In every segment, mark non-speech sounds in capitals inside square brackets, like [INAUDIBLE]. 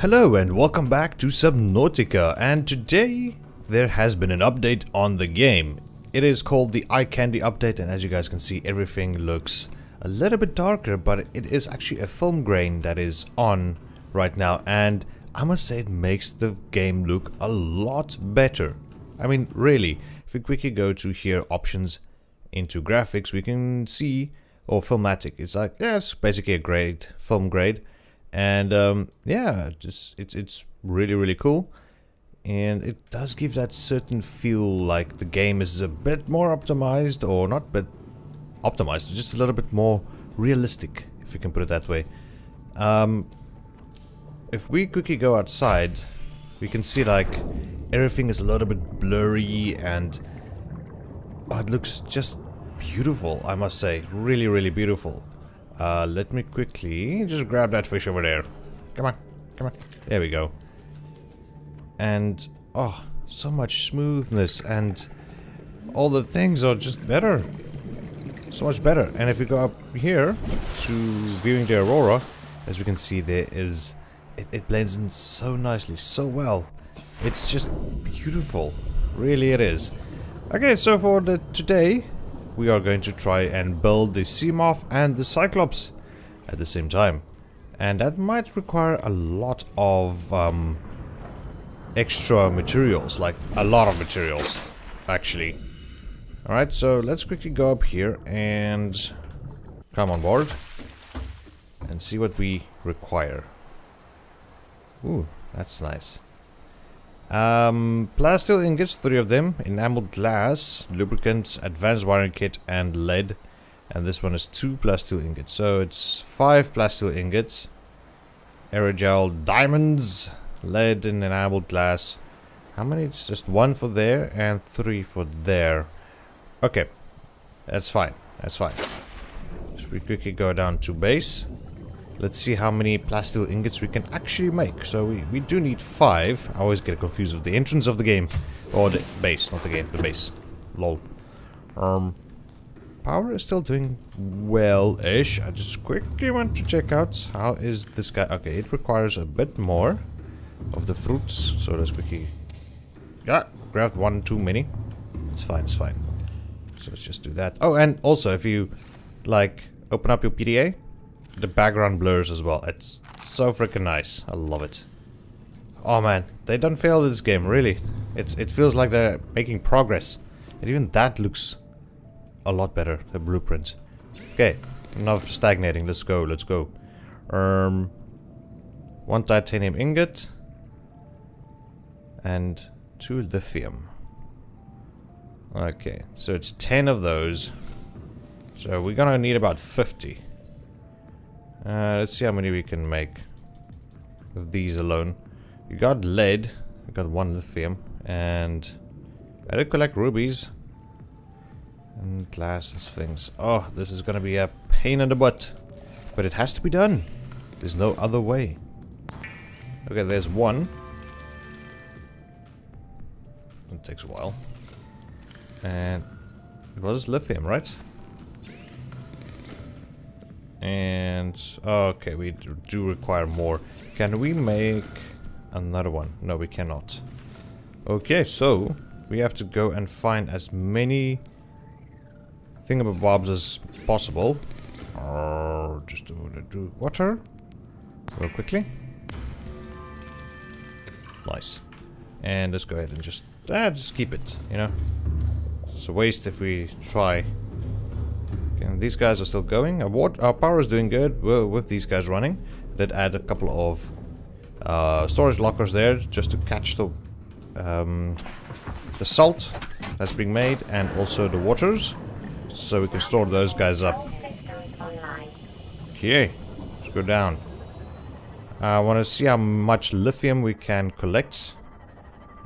Hello and welcome back to Subnautica and today there has been an update on the game. It is called the Eye Candy update and as you guys can see everything looks a little bit darker but it is actually a film grain that is on right now and I must say it makes the game look a lot better. I mean really, if we quickly go to here options into graphics we can see or filmatic. It's like yeah it's basically a grade film grade. And um, yeah just it's it's really really cool. And it does give that certain feel like the game is a bit more optimized or not but optimized just a little bit more realistic if you can put it that way. Um, if we quickly go outside we can see like everything is a little bit blurry and oh, it looks just beautiful I must say really really beautiful uh, let me quickly just grab that fish over there. Come on, come on. There we go. And, oh, so much smoothness and all the things are just better. So much better. And if we go up here to viewing the aurora, as we can see there is, it, it blends in so nicely, so well. It's just beautiful. Really it is. Okay, so for the today, we are going to try and build the Seamoth and the Cyclops at the same time. And that might require a lot of um, extra materials, like a lot of materials, actually. Alright, so let's quickly go up here and come on board and see what we require. Ooh, that's nice. Um, ingots, three of them, enameled glass, lubricants, advanced wiring kit, and lead. And this one is two plasteel ingots. So it's five plasteel ingots, aerogel diamonds, lead, and enameled glass. How many? It's just one for there and three for there. Okay, that's fine. That's fine. So we quickly go down to base. Let's see how many plasteel ingots we can actually make. So we, we do need five. I always get confused with the entrance of the game. Or the base, not the game, the base. Lol. Um, power is still doing well-ish. I just quickly want to check out how is this guy... Okay, it requires a bit more of the fruits. So let's quickly... Yeah, grabbed one too many. It's fine, it's fine. So let's just do that. Oh, and also if you, like, open up your PDA, the background blurs as well. It's so freaking nice. I love it. Oh man, they don't fail this game, really. It's It feels like they're making progress. And even that looks a lot better, the blueprint. Okay, enough stagnating. Let's go, let's go. Um, one titanium ingot. And two lithium. Okay, so it's 10 of those. So we're gonna need about 50. Uh, let's see how many we can make of these alone. We got lead, we got one lithium, and I did collect rubies. And glass and things. Oh, this is gonna be a pain in the butt. But it has to be done. There's no other way. Okay, there's one. It takes a while. And it was lithium, right? And okay, we do require more. Can we make another one? No, we cannot. Okay, so we have to go and find as many thingamabobs as possible. Uh, just do, do water real quickly. Nice. And let's go ahead and just uh, just keep it, you know. It's a waste if we try and these guys are still going. Our, water, our power is doing good well, with these guys running. Did add a couple of uh, storage lockers there just to catch the um, the salt that's being made and also the waters so we can store those guys up. Okay, let's go down. I want to see how much lithium we can collect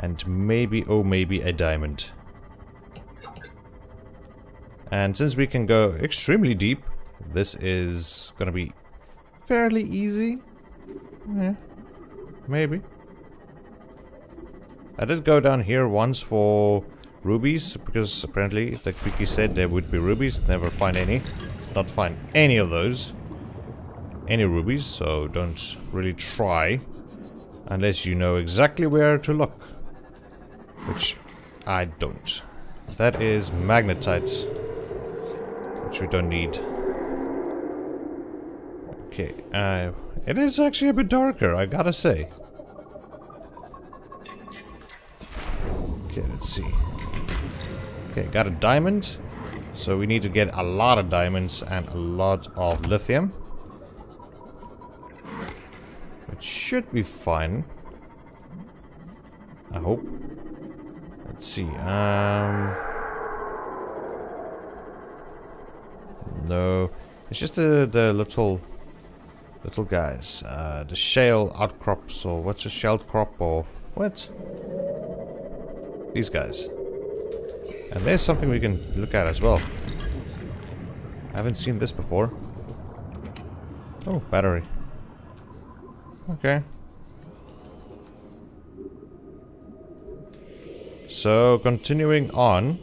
and maybe, oh maybe a diamond. And since we can go extremely deep, this is gonna be fairly easy. Yeah, maybe. I did go down here once for rubies, because apparently, the Wiki said, there would be rubies. Never find any. Not find any of those. any rubies, so don't really try. Unless you know exactly where to look. Which I don't. That is magnetite. Which we don't need. Okay, uh, it is actually a bit darker, I gotta say. Okay, let's see. Okay, got a diamond. So we need to get a lot of diamonds and a lot of lithium. Which should be fine. I hope. Let's see. Um, no, it's just the the little little guys. Uh, the shale outcrops or what's a shell crop or what? These guys. And there's something we can look at as well. I haven't seen this before. Oh, battery. Okay. So, continuing on.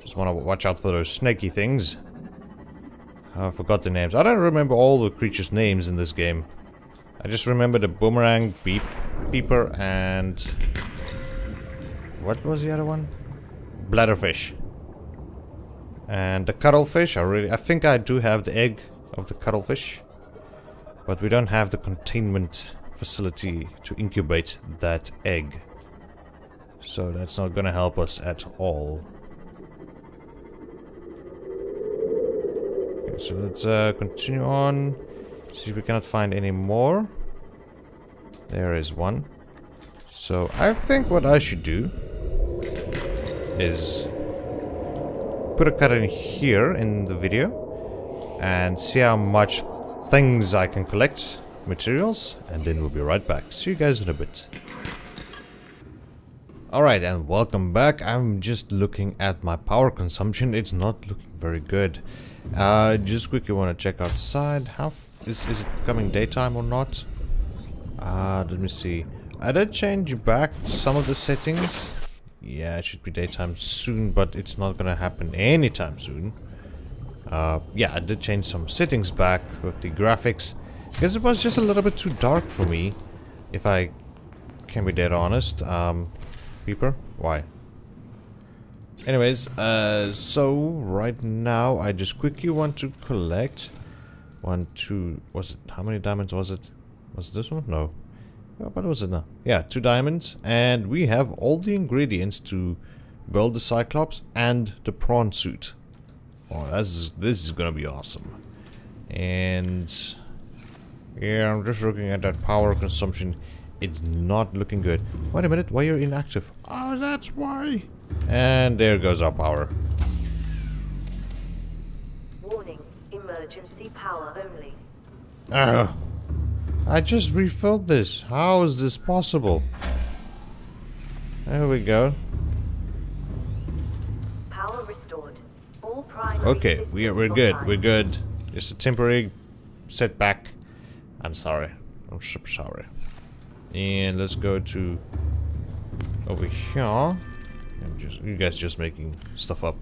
Just want to watch out for those snaky things. Oh, I forgot the names. I don't remember all the creatures' names in this game. I just remember the boomerang, beep, beeper, and what was the other one? Bladderfish. And the cuttlefish, I really, I think I do have the egg of the cuttlefish. But we don't have the containment facility to incubate that egg. So that's not gonna help us at all. So let's uh, continue on. See if we cannot find any more. There is one. So I think what I should do is put a cut in here in the video and see how much things I can collect, materials, and then we'll be right back. See you guys in a bit. Alright, and welcome back. I'm just looking at my power consumption. It's not looking very good. Uh, just quickly want to check outside. How is is it becoming daytime or not? Uh, let me see. I did change back some of the settings. Yeah, it should be daytime soon, but it's not gonna happen anytime soon. Uh, yeah, I did change some settings back with the graphics. Because it was just a little bit too dark for me. If I can be dead honest. Um, Peeper? Why? Anyways, uh, so right now I just quickly want to collect one, two, was it, how many diamonds was it? Was it this one? No. What was it now? Yeah, two diamonds, and we have all the ingredients to build the Cyclops and the prawn suit. Oh, that's, this is gonna be awesome. And yeah, I'm just looking at that power consumption. It's not looking good. Wait a minute, why you're inactive? Oh, that's why. And there goes our power. Warning, emergency power only. Ah, I just refilled this. How is this possible? There we go. Power restored. All primary Okay, we are, we're good. We're good. It's a temporary setback. I'm sorry. I'm super sorry. And let's go to over here. I'm just you guys just making stuff up.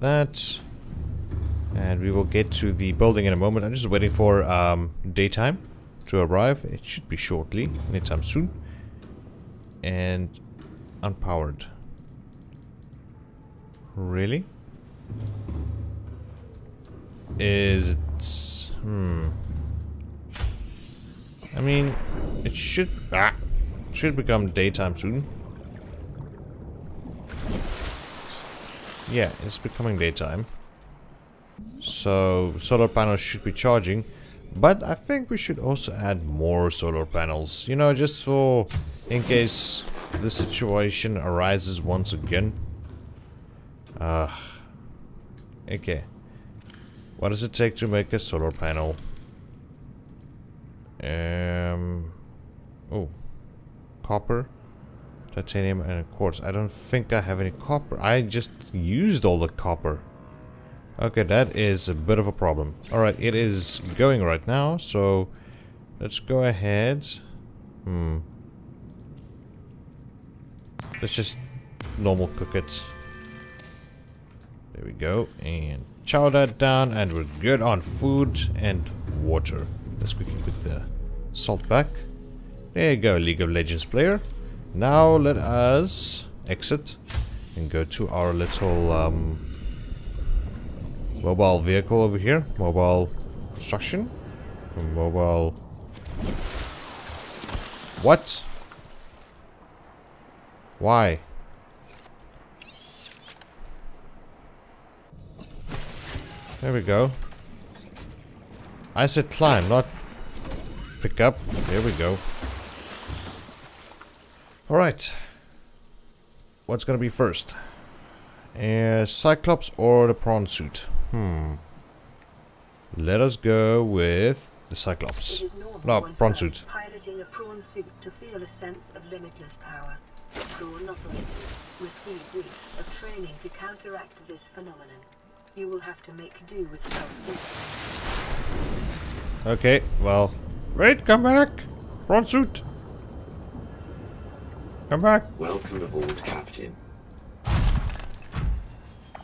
That and we will get to the building in a moment. I'm just waiting for um, daytime to arrive. It should be shortly, anytime soon. And unpowered. Really? Is it... Hmm. I mean, it should... Ah, should become daytime soon. Yeah, it's becoming daytime. So, solar panels should be charging. But I think we should also add more solar panels. You know, just for... In case the situation arises once again. Uh, okay. What does it take to make a solar panel? Um... Oh. Copper. Titanium and quartz. I don't think I have any copper. I just used all the copper. Okay, that is a bit of a problem. Alright, it is going right now, so let's go ahead. Hmm. Let's just normal cook it. There we go. And chow that down, and we're good on food and water. let's quickly put the salt back. There you go, League of Legends player. Now let us exit and go to our little um, mobile vehicle over here. Mobile construction. Mobile... What? Why? There we go. I said climb, not pick up. There we go. Alright. What's gonna be first? Uh, Cyclops or the prawn suit? Hmm. Let us go with the Cyclops. No, prawn suit. Piloting a prawn suit to feel a sense of limitless power. Prawn operators receive weeks of training to counteract this phenomenon. You will have to make do with self-discipline. Okay, well. Wait, come back! Prawn suit! Come back! Welcome aboard, Captain.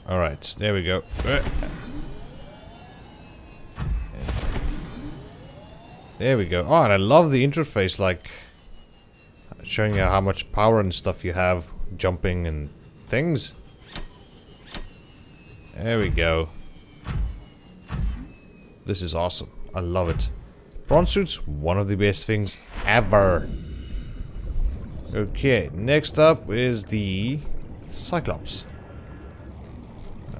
Alright, there we go. Uh. There we go. Oh, and I love the interface, like showing you how much power and stuff you have, jumping and things. There we go. This is awesome. I love it. Prawn suits, one of the best things ever. Okay, next up is the Cyclops.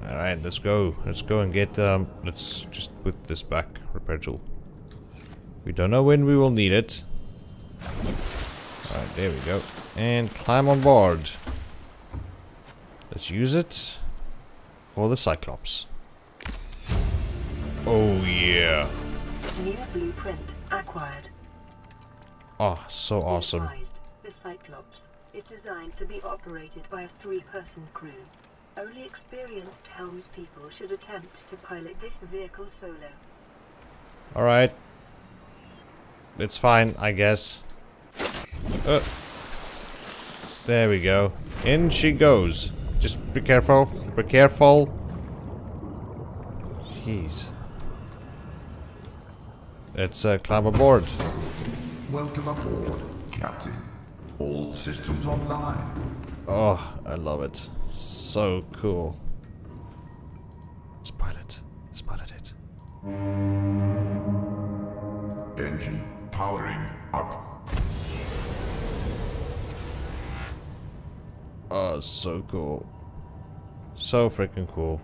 Alright, let's go. Let's go and get, um, let's just put this back, repair tool. We don't know when we will need it. Alright, there we go. And climb on board. Let's use it for the Cyclops. Oh yeah. New blueprint acquired. Oh, so awesome. Advised, The Cyclops is designed to be operated by a three-person crew. Only experienced helmspeople should attempt to pilot this vehicle solo. Alright. It's fine, I guess. Uh, there we go. In she goes. Just be careful. Be careful. Jeez. Let's uh, climb aboard. Welcome aboard, Captain. All systems online. Oh, I love it. So cool. Let's pilot. Let's pilot it. Engine powering up. Oh, so cool. So freaking cool.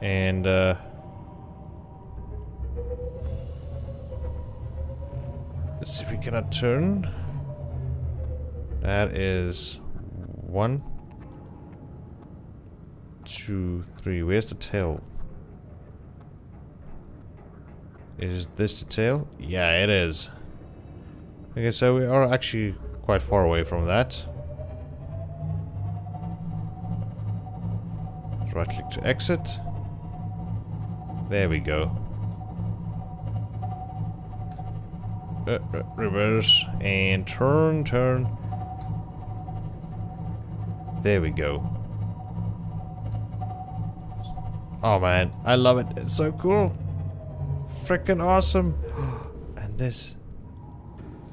And, uh... Let's see if we cannot turn. That is... One... Two, three. Where's the tail? Is this the tail? Yeah, it is. Okay, so we are actually quite far away from that. Right click to exit. There we go. Uh, uh, reverse and turn, turn. There we go. Oh man, I love it. It's so cool. Freaking awesome. [GASPS] and this.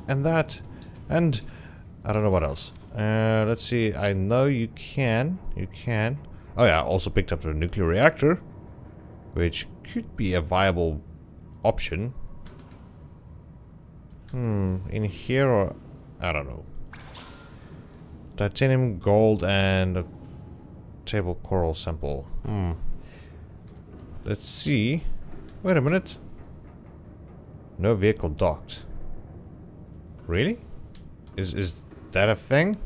And that. And I don't know what else. Uh, let's see. I know you can. You can. Oh yeah, I also picked up the nuclear reactor. Which could be a viable option. Hmm, in here or... I don't know. Titanium, gold, and a table coral sample. Hmm. Let's see. Wait a minute. No vehicle docked. Really? Is is that a thing?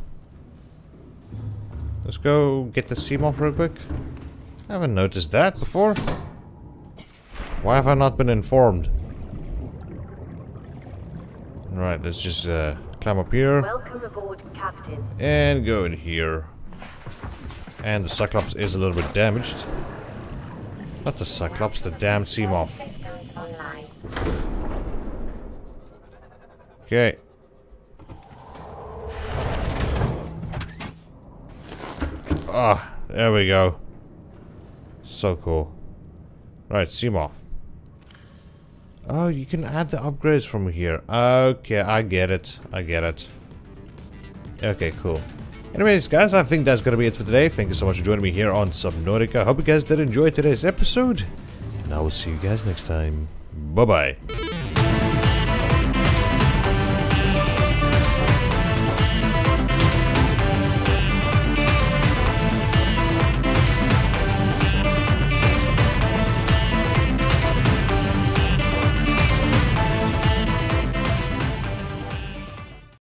Let's go get the Seamoth real quick. I haven't noticed that before. Why have I not been informed? Right, let's just uh, climb up here Welcome aboard, Captain. and go in here. And the Cyclops is a little bit damaged. Not the Cyclops, the damn Seamoth. Okay. Ah, there we go. So cool. Right, Seamoth. Oh, you can add the upgrades from here. Okay, I get it. I get it. Okay, cool. Anyways, guys, I think that's gonna be it for today. Thank you so much for joining me here on Subnautica. Hope you guys did enjoy today's episode. And I will see you guys next time. Bye-bye.